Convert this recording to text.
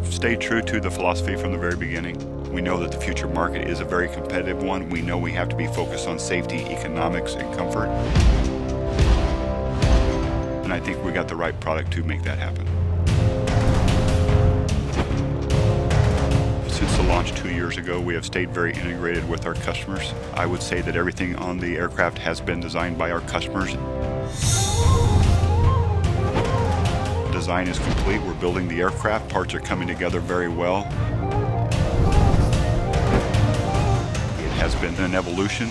We've stayed true to the philosophy from the very beginning. We know that the future market is a very competitive one. We know we have to be focused on safety, economics, and comfort. And I think we got the right product to make that happen. Since the launch two years ago, we have stayed very integrated with our customers. I would say that everything on the aircraft has been designed by our customers. Design is complete. We're building the aircraft. Parts are coming together very well. It has been an evolution.